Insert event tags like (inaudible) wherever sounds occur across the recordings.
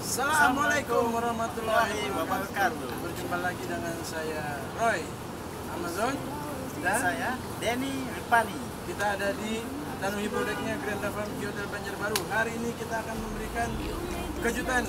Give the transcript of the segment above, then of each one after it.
Assalamualaikum warahmatullahi wabarakatuh. Berjumpa lagi dengan saya Roy Amazon dan saya Denny Ripani. kita ada di Tanui Produknya Grand Farm Hotel Banjarbaru. Hari ini kita akan memberikan kejutan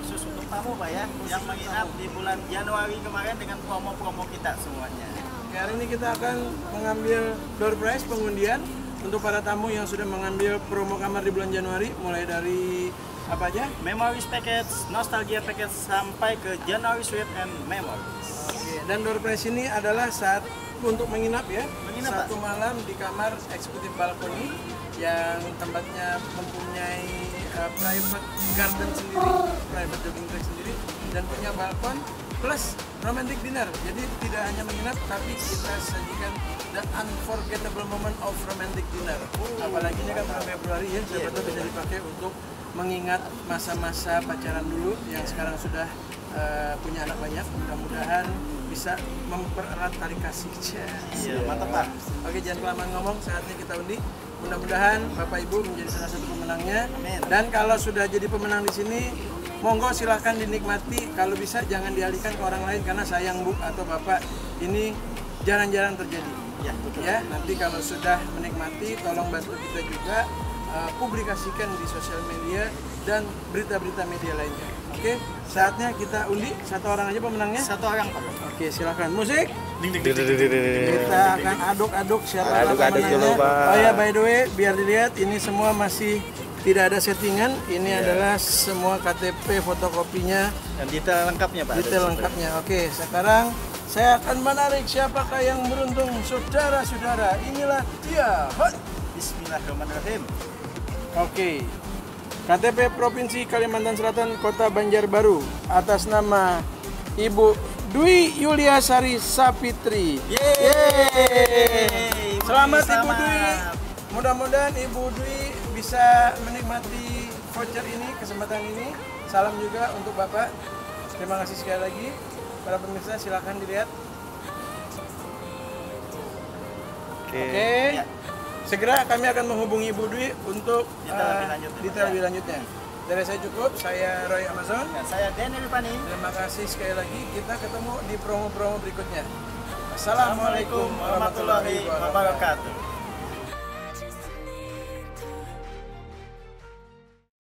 Khusus untuk tamu Pak ya, yang menginap di bulan Januari kemarin dengan promo-promo kita semuanya. Oke, Hari ini kita akan mengambil door prize pengundian untuk para tamu yang sudah mengambil promo kamar di bulan Januari mulai dari apa aja? Memories Package, Nostalgia Package sampai ke January Suite and Memories. Oke, dan door prize ini adalah saat untuk menginap ya. Menginap, satu malam di kamar eksekutif balkoni yang tempatnya mempunyai uh, private garden sendiri, private jogging track sendiri dan punya balkon plus romantic dinner. Jadi tidak hanya menginap tapi kita sajikan the unforgettable moment of romantic dinner. Apalagi ini kan bulan Februari ya, siapa tahu bisa dipakai untuk mengingat masa-masa pacaran dulu yang sekarang sudah uh, punya anak banyak. Mudah-mudahan bisa mempererat tali kasih. (laughs) Iya, mantap Pak. Oke, jangan kelamaan ngomong, saatnya kita undi. Mudah-mudahan Bapak Ibu menjadi salah satu pemenangnya. Amin. Dan kalau sudah jadi pemenang di sini, monggo silahkan dinikmati. Kalau bisa jangan dialihkan ke orang lain karena sayang Bu atau Bapak ini jarang-jarang terjadi. Ya, betul. Ya, nanti kalau sudah menikmati, tolong bantu kita juga uh, publikasikan di sosial media dan berita-berita media lainnya. Oke, saatnya kita undi satu orang aja pemenangnya. Satu orang Pak. Oke, silakan. Musik. Ding ding Kita akan aduk-aduk siapa Aduk-aduk pemenangnya. dulu, Pak. Oh ya, by the way, biar dilihat ini semua masih tidak ada settingan. Ini adalah semua KTP fotokopinya, Dan detail lengkapnya Pak. detail lengkapnya. Oke, sekarang saya akan menarik siapakah yang beruntung. Saudara-saudara, inilah dia. Hot. Bismillahirrahmanirrahim. Oke. KTP Provinsi Kalimantan Selatan Kota Banjarbaru atas nama Ibu Dwi Yuliasari Sapitri. Yeay. Selamat Ibu Selamat. Dwi. Mudah-mudahan Ibu Dwi bisa menikmati voucher ini, kesempatan ini. Salam juga untuk Bapak. Terima kasih sekali lagi. Para pemirsa silahkan dilihat. Oke. Ya. Segera kami akan menghubungi Ibu Dwi untuk Detail lebih eh, lanjut, ya, detail lebih lanjutnya. Dari saya cukup, saya Roy Amazon. Dan saya Denny Ripani. Terima kasih sekali lagi. Kita ketemu di promo-promo berikutnya. Assalamualaikum warahmatullahi wabarakatuh.